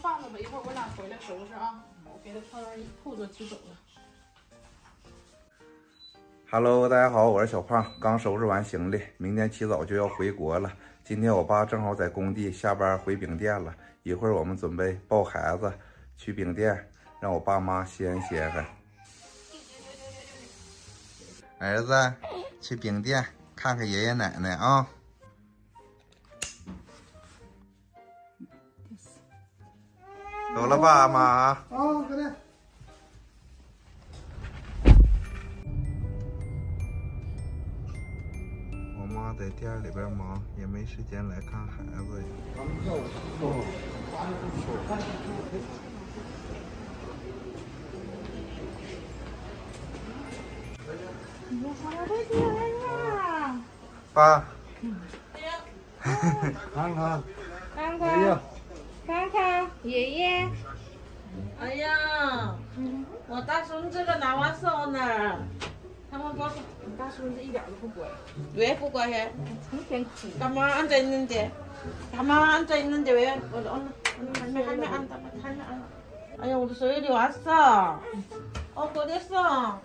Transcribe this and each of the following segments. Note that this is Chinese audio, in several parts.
放着吧，一会儿我俩回来收拾啊。我给他穿完裤子就走了。Hello，大家好，我是小胖，刚收拾完行李，明天起早就要回国了。今天我爸正好在工地下班回饼店了，一会儿我们准备抱孩子去饼店，让我爸妈歇歇歇。儿子，去饼店看看爷爷奶奶啊。走了，爸妈。啊，哥的。我妈在店里边忙，也没时间来看孩子。呀。爸，看看，看哎呀 看，看看爷爷。哎呀，我大孙子搁拿完手呢，他们说你大孙子一点都不乖，왜不乖해？ 成天哭。 가만 앉아 있는데, 가만 앉아 있는데 왜? 오늘 오늘 오늘 할매 할매 앉아, 할매 앉아. 아야 우리 소율이 왔어. 어 그랬어.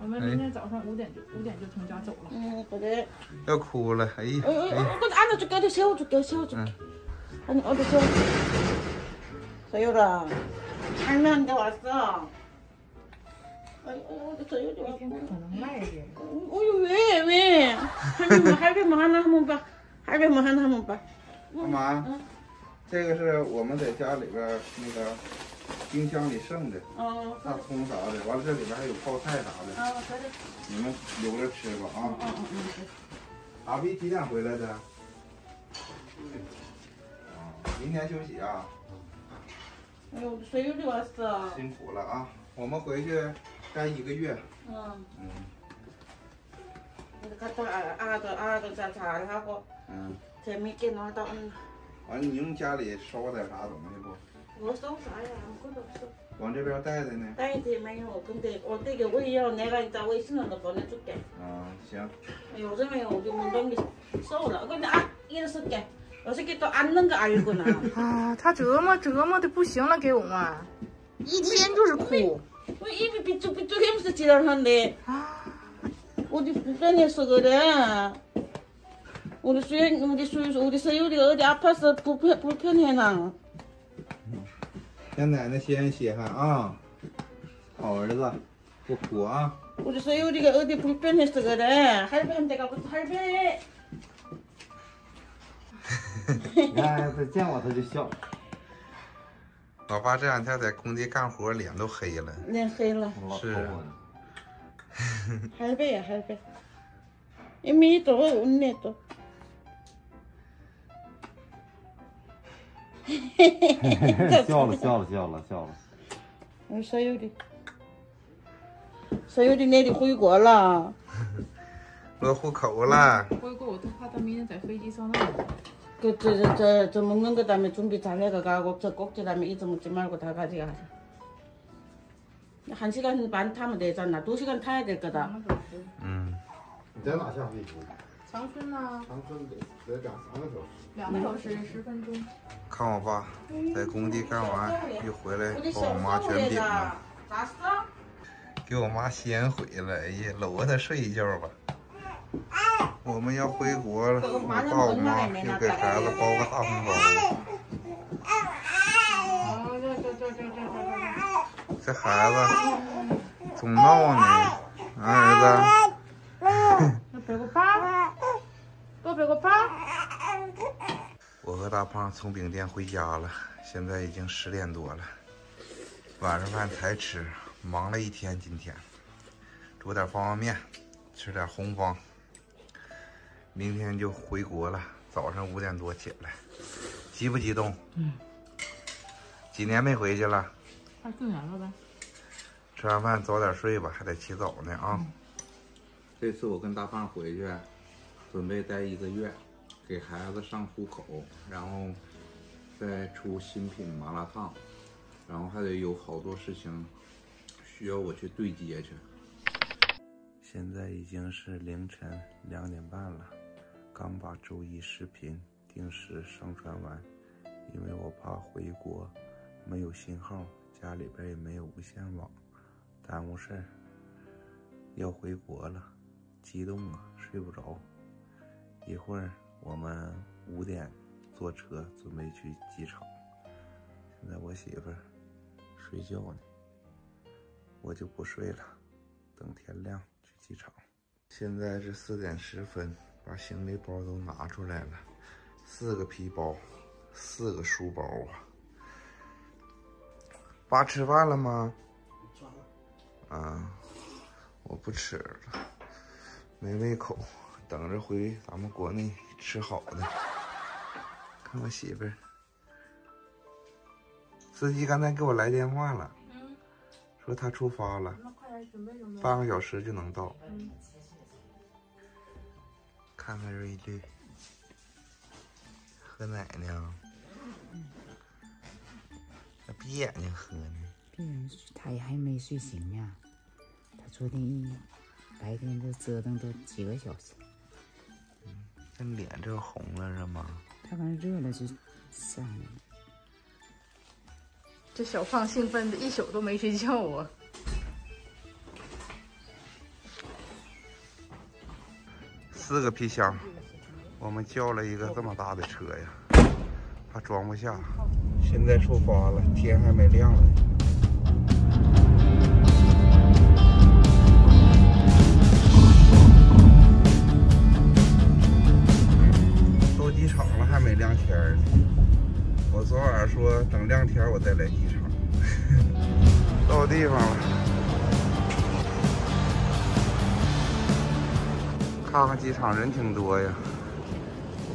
我们明天早上五点就五点就从家走了。 응 그래. 要哭了，哎呀， 어, 어, 哎呀， 어, 어, 앉아줄게, 어디 세워줄게, 세워줄게. 아니 어디 세워. 소율아, 할매한테 왔어. 아니, 어, 어디 소율이 一天 왔고. 可能卖的。 어유 왜 왜? 할배만 할배만 하나 한번 봐. 할배만 하나 한번 봐. 妈妈，这个是我们在家里边那个冰箱里剩的 어. 大葱啥的，完了这里边还有泡菜啥的， 아 그래. 你们留着吃吧啊。 어, 어, 어. 阿斌几点回来的？啊， 明天休息啊。哎呦，谁有惹事啊？辛苦了啊，我们回去待一个月。嗯。嗯。看他不，嗯，到，你用家里烧点啥东西不？我烧啥呀？我都烧。往这边带的呢？带的没有，跟这我这个我也要个在微信上都帮你就给。啊，行。有这没有？我就我帮你烧了，我给你啊，一直给。有些给都安能个挨过呢。啊，他折磨折磨的不行了，给我们一天就是哭。我一边比就比就还不是接到上的。啊，我的本来是个人，我的水我的水我的手有的有点怕是不不不偏天呢。让奶奶先歇哈啊，好儿子，不哭啊。我的手有的有点不偏天是个人，还是偏这个不还是偏。你看他见我他就笑。老爸这两天在工地干活，脸都黑了。 내黑了. 我老是头发呢 할배야 할배. 이미 또 웃네 또. 笑了笑了笑了笑了。 우리 서율이. 서율이 내일 回国了.落户口了，回国我都怕他明天在飞机上闹。 그, 저, 저, 저, 저 먹는 거 다음에 준비 잘 해가 가고 저 꼭지 다음에 잊어먹지 말고 다 가져가자. 한 시간 반 타면 되잖아. 두 시간 타야 될 거다. 嗯，你在哪下飞机？长春呢，长春得得两三个小时。两个小时十分钟。看我爸在工地干完，一回来 우리 把我妈卷饼了， 잤어? 给我妈掀毁了。哎呀，搂着她睡一觉吧。 我们要回国了我爸我妈给孩子包个大红包这孩子总闹呢儿子。给我摆个 pose 给我摆个 pose 我和大胖从饼店回家了现在已经十点多了。晚上饭才吃忙了一天今天。煮点方便面吃点红方。明天就回国了，早上五点多起来，激不激动？嗯。几年没回去了？快四年了呗。吃完饭早点睡吧，还得起早呢啊。这次我跟大胖回去，准备待一个月，给孩子上户口，然后再出新品麻辣烫，然后还得有好多事情需要我去对接去。现在已经是凌晨两点半了，刚把周一视频定时上传完，因为我怕回国没有信号，家里边也没有无线网，耽误事儿。要回国了，激动啊，睡不着。一会儿我们五点坐车准备去机场。现在我媳妇儿睡觉呢，我就不睡了，等天亮去机场。现在是四点十分，把行李包都拿出来了，四个皮包，四个书包啊。爸吃饭了吗？啊，我不吃了，没胃口，等着回咱们国内吃好的。看我媳妇儿，司机刚才给我来电话了，说他出发了，半个小时就能到。看看瑞绿，喝奶呢，还闭眼睛喝呢。闭眼，他也还没睡醒呢。他昨天一白天都折腾都几个小时。嗯，这脸这红了是吗？他可能热了就上来了。这小胖兴奋的一宿都没睡觉啊。四个皮箱，我们叫了一个这么大的车呀，怕装不下。现在出发了，天还没亮呢。到机场了，还没亮天呢。我昨晚说等亮天我再来机场。到地方了。看看机场人挺多呀，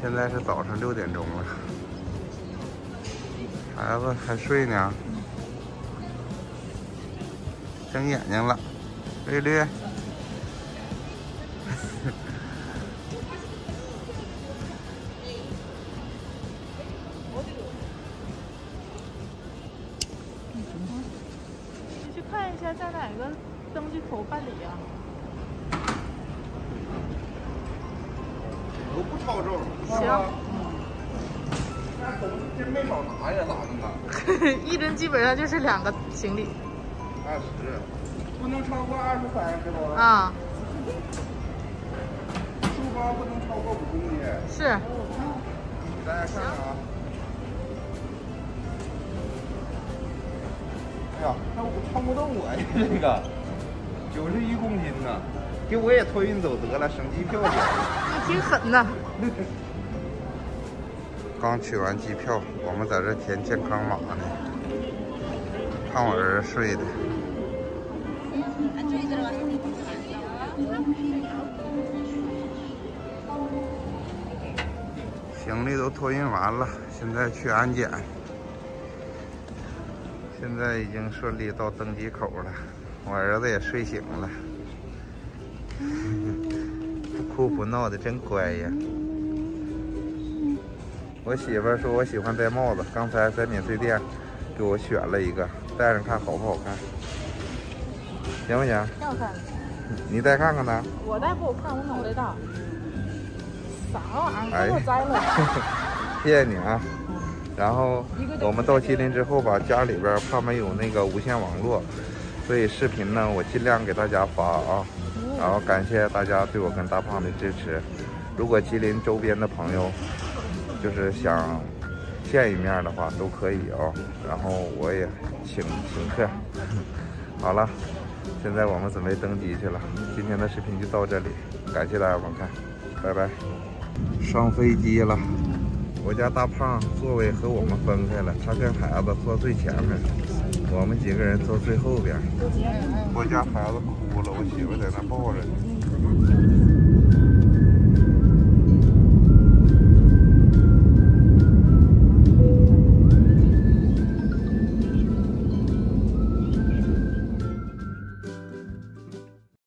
现在是早上六点钟了，孩子还睡呢，睁眼睛了，绿绿。你去看一下在哪个登机口办理呀？行。那东西没少拿呀，咋的呢？一人基本上就是两个行李。二十，不能超过二十三，是不？啊。书包不能超过五公斤。是。给大家看看啊。哎呀，那我超不到我呀，这个九十一公斤呢。给我也托运走得了，省机票钱。你挺狠呐！刚取完机票，我们在这填健康码呢。看我儿子睡的。行李都托运完了，现在去安检。现在已经顺利到登机口了，我儿子也睡醒了。不哭不闹的真乖呀！我媳妇说我喜欢戴帽子，刚才在免税店给我选了一个，戴上看好不好看？行不行？挺好看。你戴看看呢？我戴不好看，我脑袋大。啥玩意儿？给我摘了。谢谢你啊。然后我们到吉林之后吧，家里边怕没有那个无线网络，所以视频呢我尽量给大家发啊。然后感谢大家对我跟大胖的支持。如果吉林周边的朋友就是想见一面的话，都可以哦。然后我也请请客。好了，现在我们准备登机去了。今天的视频就到这里，感谢大家观看，拜拜。上飞机了，我家大胖座位和我们分开了，他跟孩子坐最前面，我们几个人坐最后边。我家孩子哭了。我媳妇在那抱着呢。